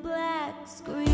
black screen.